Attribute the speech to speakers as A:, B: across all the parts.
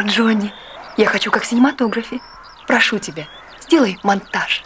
A: О, Джонни, я хочу как в синематографе. Прошу тебя, сделай монтаж.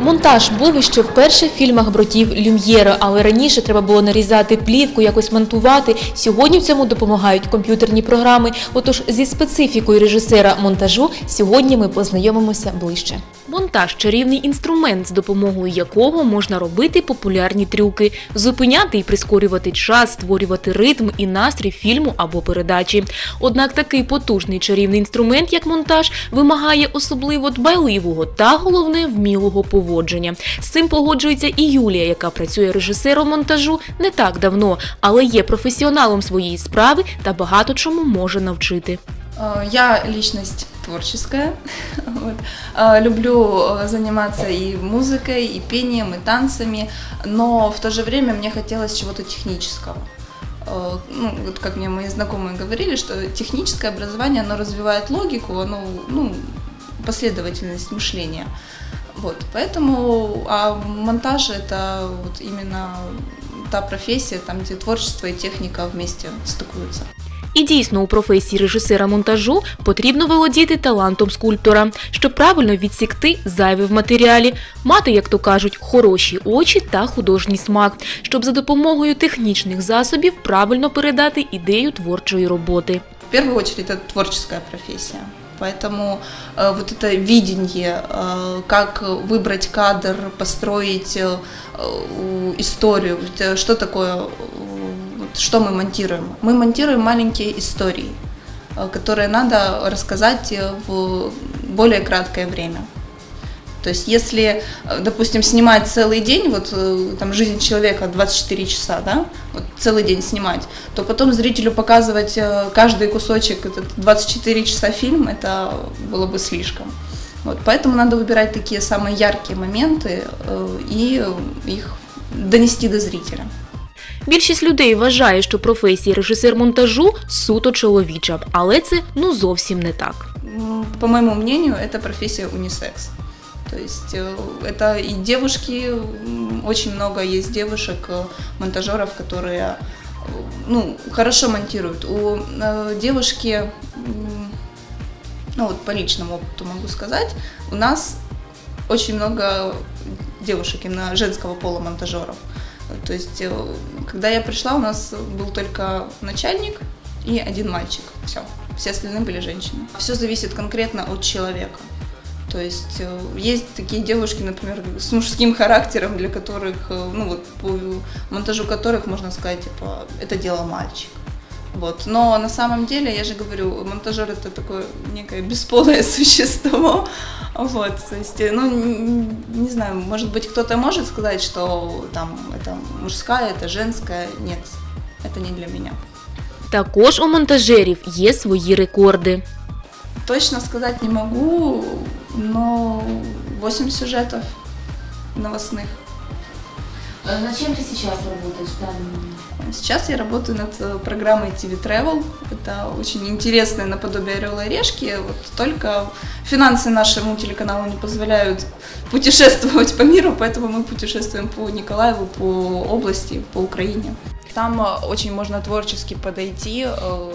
B: Монтаж був іще в фільмах братів Люм'єра, але раніше треба було нарізати плівку, якось монтувати. Сьогодні в цьому допомагають комп'ютерні програми. Отож, зі специфікою режисера монтажу сьогодні ми познайомимося ближче. Монтаж чарівний інструмент, з допомогою якого можна робити популярні трюки, зупиняти і прискорювати час, створювати ритм і настрій фільму або передачі. Однак такий потужний чарівний інструмент, як монтаж, вимагає особливо дбайливого та головне вмілого поводження. З цим погоджується і Юлія, яка працює режисером монтажу не так давно, але є професіоналом своєї справи та багато чому може навчити.
C: Э, Я личность творческая. Вот. Э, Люблю э, заниматься и музыкой, и пением, и танцами, но в то же время мне хотелось чего-то технического. Ну, вот как мне мои знакомые говорили, что техническое образование, оно развивает логику, оно, ну, последовательность мышления. Вот, поэтому а монтаж это вот именно та профессия, там, где творчество и техника вместе стыкуются.
B: І дійсно у професії режисера монтажу потрібно володіти талантом скульптора, щоб правильно відсікти зайве в матеріалі, мати, як то кажуть, хороші очі та художній смак, щоб за допомогою технічних засобів правильно передати ідею творчої роботи.
C: В первую очередь это творческая профессия. Поэтому э, вот это видение, э, как выбрать кадр, построить э, э, историю, вот, э, что такое, э, вот, что мы монтируем. Мы монтируем маленькие истории, э, которые надо рассказать э, в более краткое время. То есть, если, э, допустим, снимать целый день, вот там жизнь человека 24 часа, да, вот целый день снимать, то потом зрителю показывать каждый кусочек, этот 24 часа фильм, это было бы слишком. Вот, поэтому надо выбирать такие самые яркие моменты и их донести до зрителя.
B: Більшість людей вважає, що професія режисер монтажу суто чоловіча, але це ну зовсім не так.
C: М, По моему мнению, это профессия унисекс. То есть э, это и девушки, м, очень много есть девушек, э, монтажеров, которые э, ну, хорошо монтируют. У э, девушки, м, ну вот по личному опыту могу сказать, у нас очень много девушек именно женского пола монтажеров. То есть, э, когда я пришла, у нас был только начальник и один мальчик. Все. Все остальные были женщины. Все зависит конкретно от человека. То есть э, есть такие девушки, например, с мужским характером, для которых, э, ну вот по монтажу которых можно сказать, типа, это дело мальчик. Вот. Но на самом деле, я же говорю, монтажер это такое некое бесполое существо. Вот. То есть, э, ну, н- не знаю, может быть, кто-то может сказать, что там это мужская, это женская. Нет, это не для меня.
B: Також у монтажерів є свої рекорди.
C: Точно сказать не могу, но 8 сюжетов новостных.
B: Над чим ти зараз працюєш?
C: Сейчас я работаю над э, программой TV Travel. Это очень интересное наподобие Орела и Решки. Вот только финансы нашему телеканалу не позволяют путешествовать по миру, поэтому мы путешествуем по Николаеву, по области, по Украине. Там э, очень можно творчески подойти, э,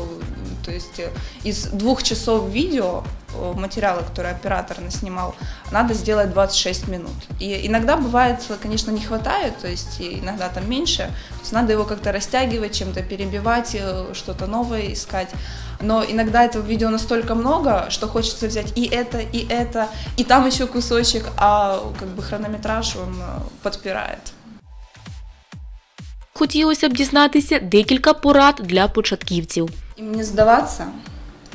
C: то есть э, из двух часов видео э, материала, который оператор наснимал, надо сделать 26 минут. И иногда бывает, конечно, не хватает, то есть и иногда там меньше, то есть надо его как-то растягивать, чем-то перебивать, э, что-то новое искать. Но иногда этого видео настолько много, что хочется взять и это, и это, и там еще кусочек, а как бы хронометраж он э, подпирает.
B: Хотілося б дізнатися декілька порад для початківців.
C: Им не сдаваться,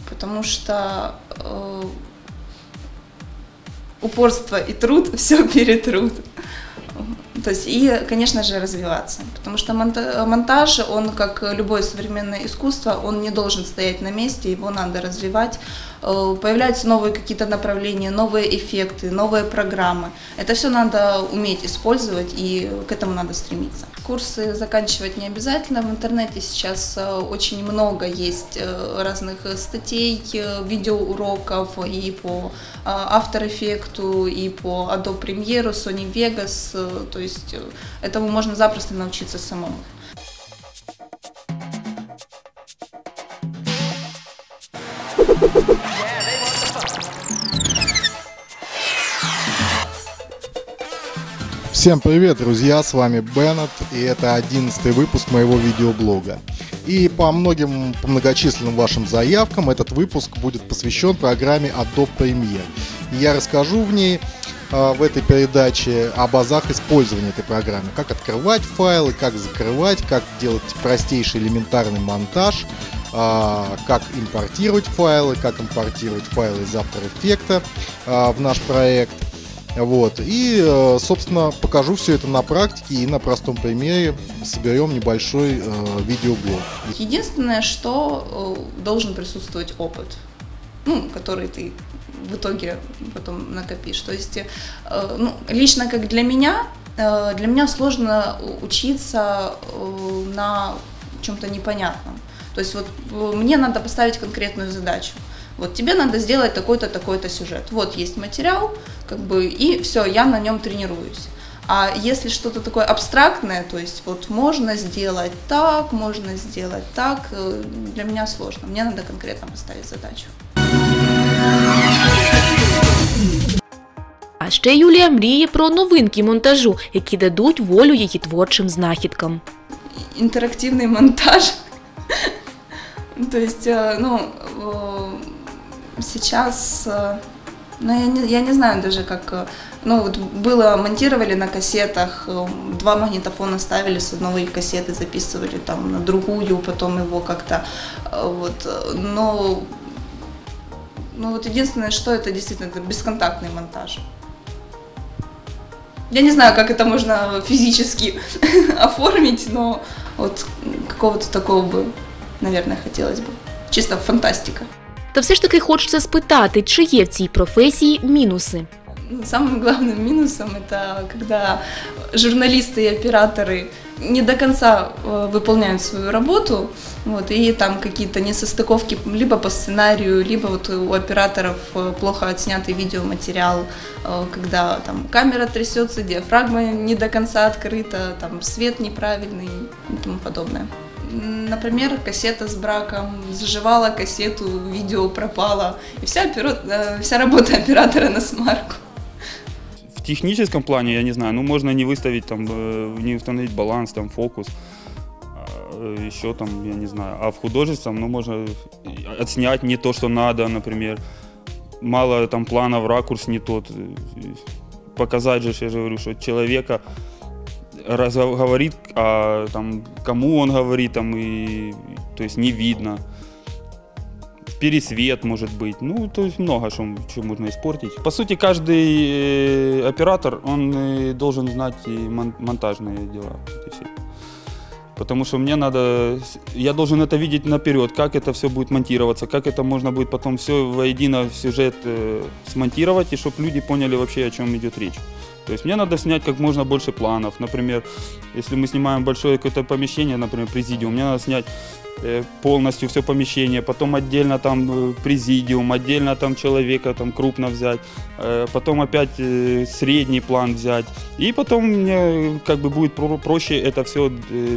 C: потому что э, упорство и труд все перетрут. То есть и, конечно же, развиваться. Потому что монта- монтаж, он, как любое современное искусство, он не должен стоять на месте, его надо развивать. Э, Появляются новые какие-то направления, новые эффекты, новые программы. Это все надо уметь использовать, и к этому надо стремиться. Курсы заканчивать не обязательно. В интернете сейчас э, очень много есть э, разных статей, видеоуроков и по After Effects, и по Adobe Premiere, Sony Vegas. То есть есть э, этому можно запросто научиться самому.
D: Всем привет, друзья! С вами Беннет, и это одиннадцатый выпуск моего видеоблога. И по многим, по многочисленным вашим заявкам этот выпуск будет посвящен программе Adobe Premiere. Я расскажу в ней в этой передаче, об азах использования этой программы. Как открывать файлы, как закрывать, как делать простейший элементарный монтаж, э, как импортировать файлы, как импортировать файлы из After Effects э, в наш проект – вот. И, э, собственно, покажу все это на практике и на простом примере соберем небольшой э, видеоблог.
C: Единственное, что э, должен присутствовать опыт, ну, который ты в итоге потом накопишь. То есть, э, ну, лично как для меня, э, для меня сложно учиться э, на чем-то непонятном. То есть вот мне надо поставить конкретную задачу. Вот тебе надо сделать такой-то, такой-то сюжет. Вот есть материал, как бы, и все, я на нем тренируюсь. А если что-то такое абстрактное, то есть вот можно сделать так, можно сделать так, для меня сложно. Мне надо конкретно поставить задачу.
B: А ще Юлія мріє про новинки монтажу, які дадуть волю її творчим знахідкам.
C: интерактивный монтаж. То есть, э, ну, э, сейчас, э, ну, я не, я не знаю даже, как, э, ну, вот было, монтировали на кассетах, э, два магнитофона ставили с одной кассеты, записывали там на другую, потом его как-то, э, вот, э, но, ну, вот единственное, что это действительно, это бесконтактный монтаж. Я не знаю, как это можно физически оформить, но вот какого-то такого бы, наверное, хотелось бы. Чисто фантастика.
B: Та все ж таки хочеться спитати, чи є в цій професії мінуси.
C: Ну, Самым главным минусом это когда журналисты и операторы не до конца э, выполняют свою работу, вот, и там какие-то несостыковки либо по сценарию, либо вот у операторов э, плохо отснятый видеоматериал, э, когда там камера трясется, диафрагма не до конца открыта, там свет неправильный и тому подобное. Например, кассета с браком, заживала кассету, видео пропало, и вся, опера- вся работа оператора на смарку.
E: Техническом плане, я не знаю, ну можно не выставить там, э, не установить баланс, там фокус, а, еще там, я не знаю. А в художественном, ну можно отснять не то, что надо, например. Мало там планов, ракурс не тот. э, Показать же, я же говорю, что человека говорит, а там кому он говорит, там и то есть не видно пересвет может быть, ну, то есть много что, что можно испортить. По сути, каждый э, оператор, он э, должен знать и мон- монтажные дела. Потому что мне надо, я должен это видеть наперед, как это все будет монтироваться, как это можно будет потом все воедино в сюжет э, смонтировать, и чтобы люди поняли вообще, о чем идет речь. То есть мне надо снять как можно больше планов. Например, если мы снимаем большое какое-то помещение, например, президиум, мне надо снять э, полностью все помещение, потом отдельно там э, президиум, отдельно там человека там крупно взять, э, потом опять средний план взять, и потом мне как бы будет про- проще это все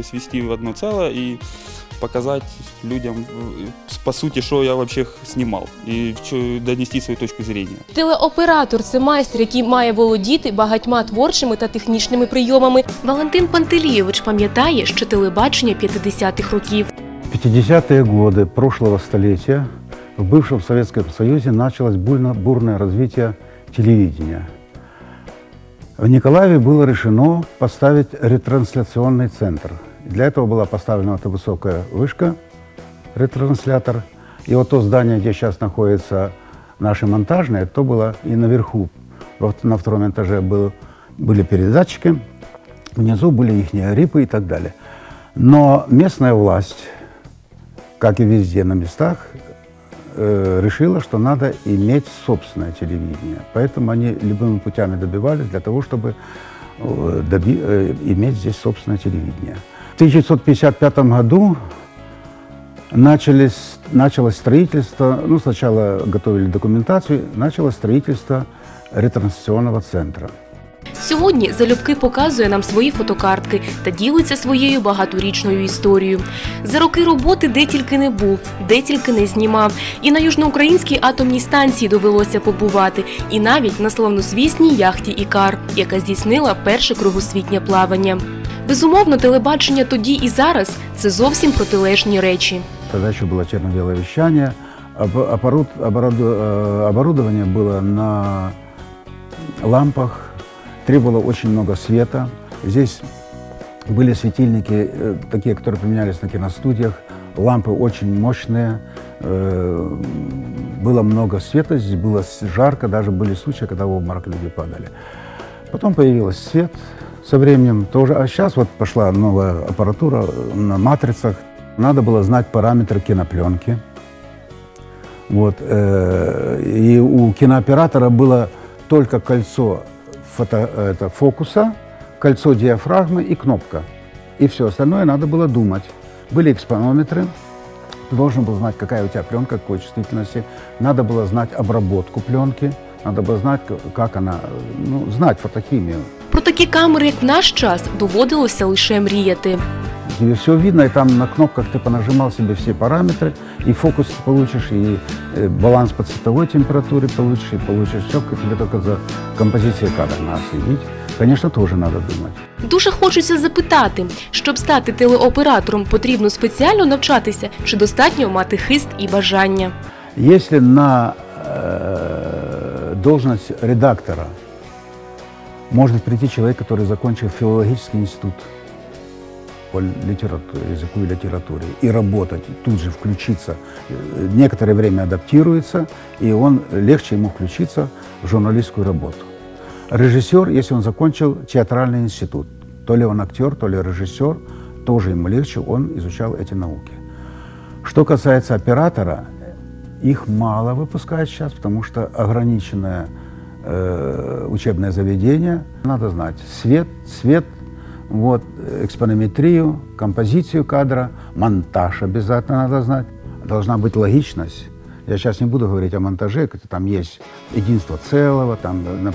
E: свести в одно целое и показать людям, э, с- по сути, что я вообще х- снимал, и в чё- донести свою точку зрения.
B: Телеоператор це майстер, який має володіти багатьма творчими та технічними прийомами. Валентин Пантелійович пам'ятає, що телебачення 50-х років.
F: 50-е годы прошлого столетия в бывшем Советском Союзе началось буйно, бурное развитие телевидения. В Николаеве было решено поставить ретрансляционный центр. Для этого была поставлена эта высокая вышка, ретранслятор. И вот то здание, где сейчас находится наши монтажные, то было и наверху. Вот на втором этаже был, были передатчики, внизу были их рипы и так далее. Но местная власть как и везде на местах, э, решила, что надо иметь собственное телевидение. Поэтому они любыми путями добивались для того, чтобы э, доби- э, иметь здесь собственное телевидение. В 1955 году начались, началось строительство, ну, сначала готовили документацию, началось строительство ретрансляционного центра.
B: Сьогодні залюбки показує нам свої фотокартки та ділиться своєю багаторічною історією. За роки роботи де тільки не був, де тільки не знімав. І на южноукраїнській атомній станції довелося побувати, і навіть на славнозвісній яхті Ікар, яка здійснила перше кругосвітнє плавання. Безумовно, телебачення тоді і зараз це зовсім протилежні речі.
F: Тогда еще было черно-белое вещание. Об- оборот- обороду- э, Оборудование было на лампах, требовало очень много света. Здесь были светильники, э, такие, которые применялись на киностудиях, лампы очень мощные, э, было много света, здесь было с- жарко, даже были случаи, когда в обморок люди падали. Потом появился свет со временем тоже. А сейчас вот пошла новая аппаратура на матрицах. Надо было знать параметры кинопленки. Вот, э, и у кинооператора было только кольцо фото, это, фокуса, кольцо диафрагмы и кнопка. И все остальное надо было думать. Были экспонометры, ты должен был знать, какая у тебя пленка, какой чувствительности. Надо было знать обработку пленки, надо было знать, как она, ну, знать фотохимию.
B: Про такі камери, як в наш час, доводилося лише мріяти.
F: Тебе все видно, и там на кнопках ты понажимал себе все параметры, и фокус получишь, и э, баланс по цветовой температуре получишь, и получишь все, тебе только за композицией кадра надо следить. Конечно, тоже надо думать.
B: Дуже хочеться запитати, щоб стати телеоператором, потрібно спеціально навчатися чи достатньо мати хист і бажання.
F: Если на э, должность редактора может прийти человек, который закончил филологический институт по литературе, языку и литературе, и работать, тут же включиться, э, некоторое время адаптируется, и он легче ему включиться в журналистскую работу. Режиссер, если он закончил театральный институт, то ли он актер, то ли режиссер, тоже ему легче, он изучал эти науки. Что касается оператора, их мало выпускают сейчас, потому что ограниченное э, учебное заведение. Надо знать свет, цвет, вот, экспонометрию, композицию кадра, монтаж обязательно надо знать. Должна быть логичность. Я сейчас не буду говорить о монтаже, там есть единство целого, там э,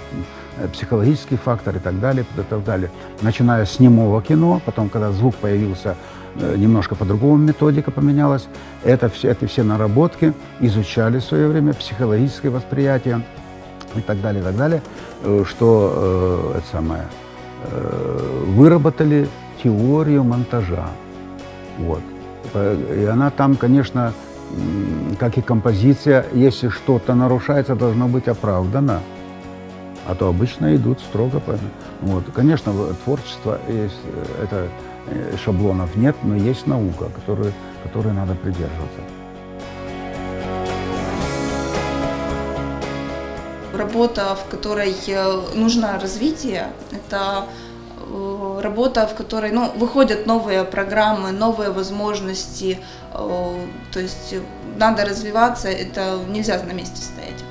F: э, психологический фактор и так далее, и так далее. Начиная с немого кино, потом, когда звук появился, немножко по-другому методика поменялась. Это все, это все наработки изучали в свое время, психологическое восприятие и так далее, и так далее, э, что э, это самое, э, выработали теорию монтажа. Вот. И она там, конечно, как и композиция, если что-то нарушается, должно быть оправдано. А то обычно идут строго по... Вот. Конечно, творчество есть, это шаблонов нет, но есть наука, которой, которой надо придерживаться.
C: Работа, в которой э, нужно развитие, это э, работа, в которой ну, выходят новые программы, новые возможности, э, то есть надо развиваться, это нельзя на месте стоять.